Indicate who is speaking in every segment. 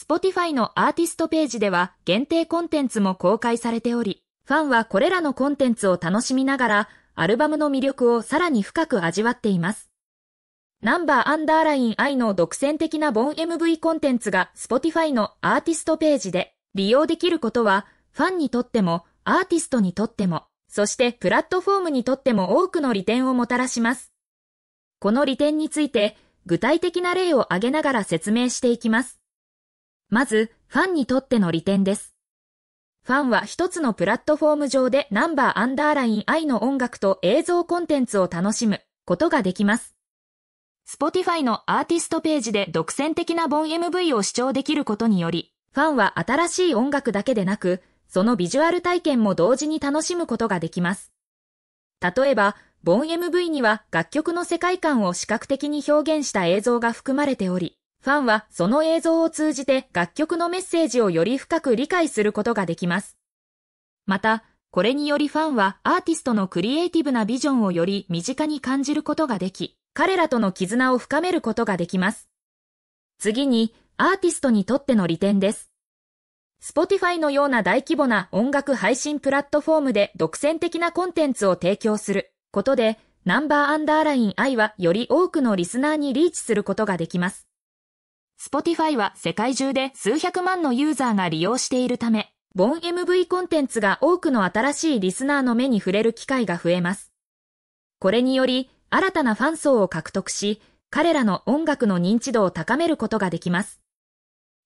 Speaker 1: Spotify のアーティストページでは限定コンテンツも公開されており、ファンはこれらのコンテンツを楽しみながら、アルバムの魅力をさらに深く味わっています。ナンバーアンダーライン I の独占的なボン MV コンテンツが Spotify のアーティストページで利用できることは、ファンにとっても、アーティストにとっても、そしてプラットフォームにとっても多くの利点をもたらします。この利点について、具体的な例を挙げながら説明していきます。まず、ファンにとっての利点です。ファンは一つのプラットフォーム上でナンバーアンダーライン I の音楽と映像コンテンツを楽しむことができます。Spotify のアーティストページで独占的なボン MV を視聴できることにより、ファンは新しい音楽だけでなく、そのビジュアル体験も同時に楽しむことができます。例えば、ボン MV には楽曲の世界観を視覚的に表現した映像が含まれており、ファンはその映像を通じて楽曲のメッセージをより深く理解することができます。また、これによりファンはアーティストのクリエイティブなビジョンをより身近に感じることができ、彼らとの絆を深めることができます。次に、アーティストにとっての利点です。Spotify のような大規模な音楽配信プラットフォームで独占的なコンテンツを提供することで、ナンバーアンダーライン I はより多くのリスナーにリーチすることができます。Spotify は世界中で数百万のユーザーが利用しているため、ボン MV コンテンツが多くの新しいリスナーの目に触れる機会が増えます。これにより、新たなファン層を獲得し、彼らの音楽の認知度を高めることができます。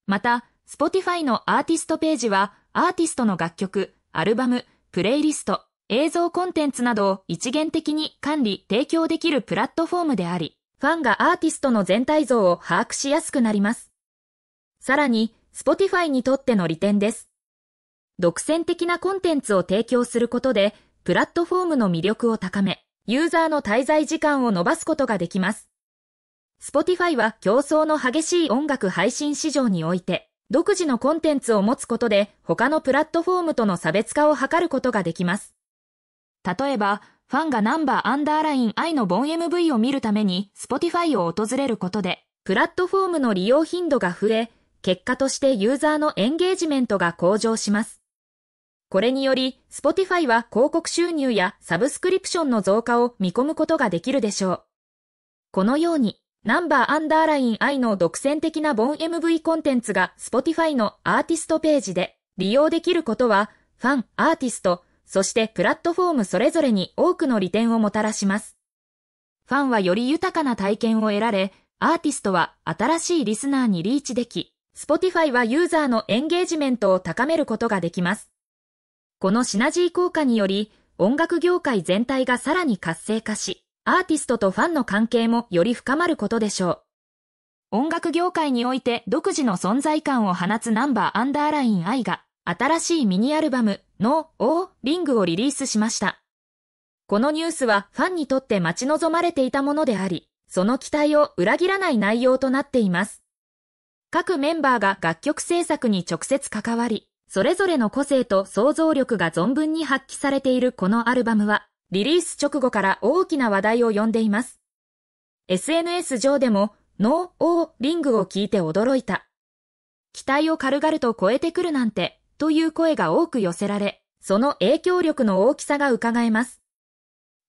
Speaker 1: また、Spotify のアーティストページは、アーティストの楽曲、アルバム、プレイリスト、映像コンテンツなどを一元的に管理、提供できるプラットフォームであり、ファンがアーティストの全体像を把握しやすくなります。さらに、Spotify にとっての利点です。独占的なコンテンツを提供することで、プラットフォームの魅力を高め、ユーザーの滞在時間を伸ばすことができます。Spotify は競争の激しい音楽配信市場において、独自のコンテンツを持つことで他のプラットフォームとの差別化を図ることができます。例えば、ファンがナンバーアンダーライン I のボン MV を見るために Spotify を訪れることで、プラットフォームの利用頻度が増え、結果としてユーザーのエンゲージメントが向上します。これにより、Spotify は広告収入やサブスクリプションの増加を見込むことができるでしょう。このように、ナンバーアンダーライン I の独占的なボン MV コンテンツが Spotify のアーティストページで利用できることは、ファン、アーティスト、そしてプラットフォームそれぞれに多くの利点をもたらします。ファンはより豊かな体験を得られ、アーティストは新しいリスナーにリーチでき、Spotify はユーザーのエンゲージメントを高めることができます。このシナジー効果により、音楽業界全体がさらに活性化し、アーティストとファンの関係もより深まることでしょう。音楽業界において独自の存在感を放つナンバーアンダーライン I が、新しいミニアルバム、の、オー、リングをリリースしました。このニュースはファンにとって待ち望まれていたものであり、その期待を裏切らない内容となっています。各メンバーが楽曲制作に直接関わり、それぞれの個性と創造力が存分に発揮されているこのアルバムは、リリース直後から大きな話題を呼んでいます。SNS 上でも、 No.O -ring-を聞いて驚いた。期待を軽々と超えてくるなんて、という声が多く寄せられ、その影響力の大きさが伺えます。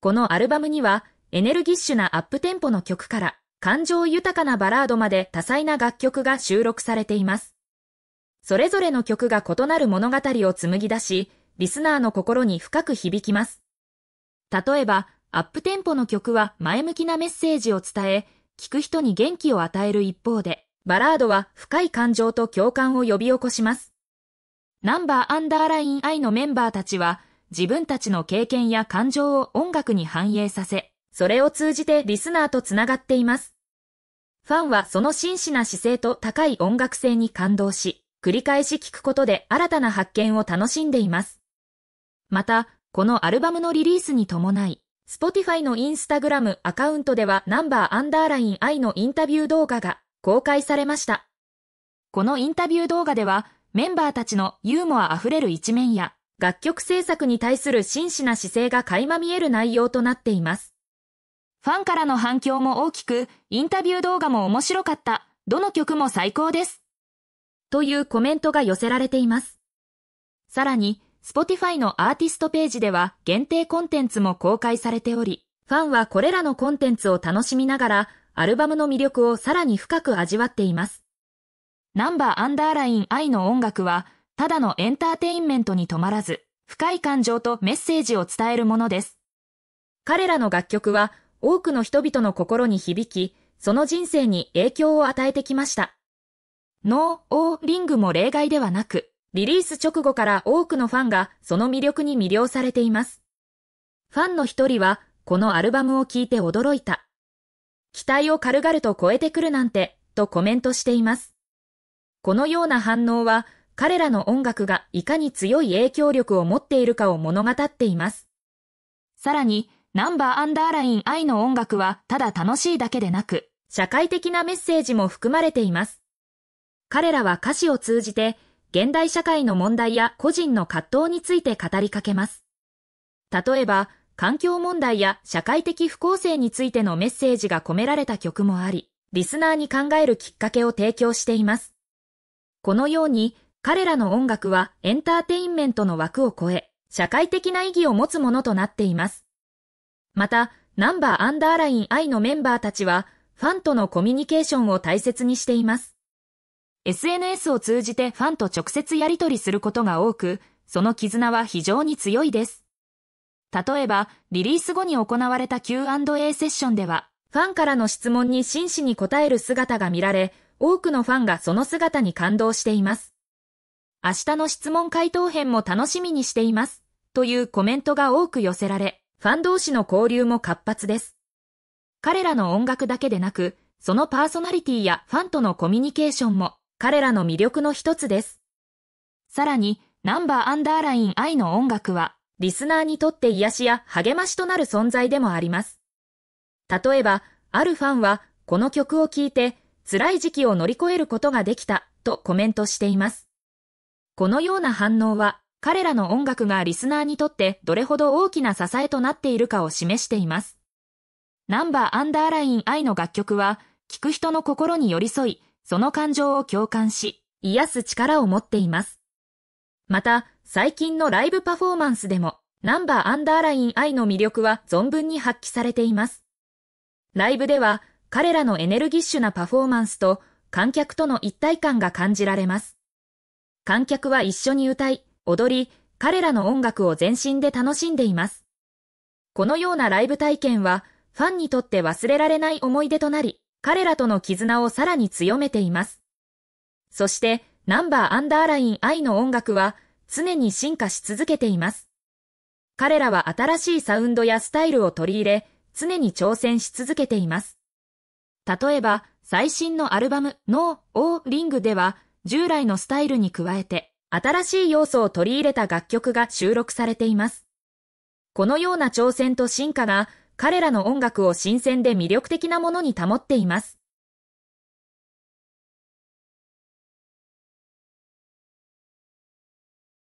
Speaker 1: このアルバムには、エネルギッシュなアップテンポの曲から、感情豊かなバラードまで多彩な楽曲が収録されています。それぞれの曲が異なる物語を紡ぎ出し、リスナーの心に深く響きます。例えば、アップテンポの曲は前向きなメッセージを伝え、聴く人に元気を与える一方で、バラードは深い感情と共感を呼び起こします。ナンバーアンダーラインアイのメンバーたちは、自分たちの経験や感情を音楽に反映させ、それを通じてリスナーとつながっています。ファンはその真摯な姿勢と高い音楽性に感動し、繰り返し聞くことで新たな発見を楽しんでいます。また、このアルバムのリリースに伴い、Spotify のインスタグラムアカウントではナンバーアンダーライン I のインタビュー動画が公開されました。このインタビュー動画ではメンバーたちのユーモア溢れる一面や楽曲制作に対する真摯な姿勢が垣間見える内容となっています。ファンからの反響も大きく、インタビュー動画も面白かった。どの曲も最高です。というコメントが寄せられています。さらに、Spotify のアーティストページでは限定コンテンツも公開されており、ファンはこれらのコンテンツを楽しみながら、アルバムの魅力をさらに深く味わっています。ナンバーアンダーライン愛の音楽は、ただのエンターテインメントに止まらず、深い感情とメッセージを伝えるものです。彼らの楽曲は、多くの人々の心に響き、その人生に影響を与えてきました。 No.O -ring-も例外ではなく、リリース直後から多くのファンがその魅力に魅了されています。ファンの一人は、このアルバムを聴いて驚いた。期待を軽々と超えてくるなんて、とコメントしています。このような反応は、彼らの音楽がいかに強い影響力を持っているかを物語っています。さらに、ナンバーアンダーライン愛の音楽はただ楽しいだけでなく、社会的なメッセージも含まれています。彼らは歌詞を通じて、現代社会の問題や個人の葛藤について語りかけます。例えば、環境問題や社会的不公正についてのメッセージが込められた曲もあり、リスナーに考えるきっかけを提供しています。このように、彼らの音楽はエンターテインメントの枠を超え、社会的な意義を持つものとなっています。また、ナンバーアンダーライン愛のメンバーたちは、ファンとのコミュニケーションを大切にしています。SNS を通じてファンと直接やり取りすることが多く、その絆は非常に強いです。例えば、リリース後に行われた Q&A セッションでは、ファンからの質問に真摯に答える姿が見られ、多くのファンがその姿に感動しています。明日の質問回答編も楽しみにしています。というコメントが多く寄せられ、ファン同士の交流も活発です。彼らの音楽だけでなく、そのパーソナリティやファンとのコミュニケーションも彼らの魅力の一つです。さらに、ナンバーアンダーライン愛の音楽は、リスナーにとって癒しや励ましとなる存在でもあります。例えば、あるファンは、この曲を聴いて、辛い時期を乗り越えることができた、とコメントしています。このような反応は、彼らの音楽がリスナーにとってどれほど大きな支えとなっているかを示しています。ナンバーアンダーライン愛の楽曲は、聴く人の心に寄り添い、その感情を共感し、癒す力を持っています。また、最近のライブパフォーマンスでも、ナンバーアンダーライン愛の魅力は存分に発揮されています。ライブでは、彼らのエネルギッシュなパフォーマンスと、観客との一体感が感じられます。観客は一緒に歌い、踊り、彼らの音楽を全身で楽しんでいます。このようなライブ体験は、ファンにとって忘れられない思い出となり、彼らとの絆をさらに強めています。そして、ナンバーアンダーライン愛の音楽は常に進化し続けています。彼らは新しいサウンドやスタイルを取り入れ、常に挑戦し続けています。例えば、最新のアルバム、No O Ring では、従来のスタイルに加えて、新しい要素を取り入れた楽曲が収録されています。このような挑戦と進化が彼らの音楽を新鮮で魅力的なものに保っています。